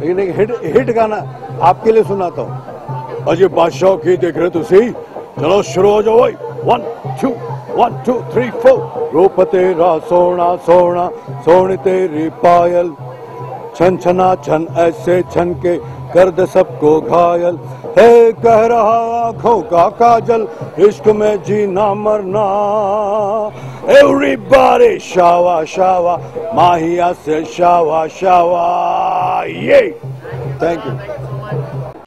लेकिन एक hit hit गाना आपके लिए सुनाता हूँ। अजय बादशाह की देख रहे तो सही चलो शुरू हो जाओ one two one two three four रूप तेरा सोना सोना, सोनी तेरी पायल। छन, छना, छन, ऐसे छन के कर दे सबको घायल। है, कह रहा आँखों का काजल, इश्क में जीना, मरना। एवरी बारे शावा शावा, माहिया से Shava Shava. Aye. Thank you. Thank you so much.